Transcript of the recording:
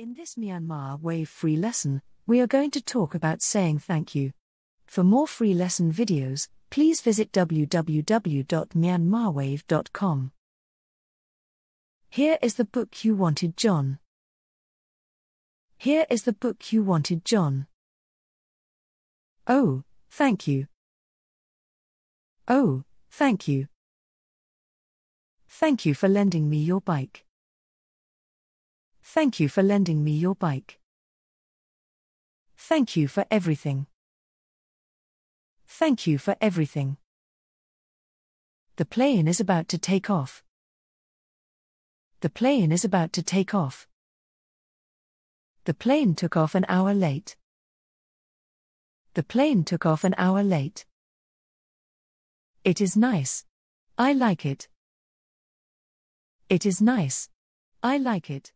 In this Myanmar Wave free lesson, we are going to talk about saying thank you. For more free lesson videos, please visit www.myanmarwave.com. Here is the book you wanted, John. Here is the book you wanted, John. Oh, thank you. Oh, thank you. Thank you for lending me your bike. Thank you for lending me your bike. Thank you for everything. Thank you for everything. The plane is about to take off. The plane is about to take off. The plane took off an hour late. The plane took off an hour late. It is nice. I like it. It is nice. I like it.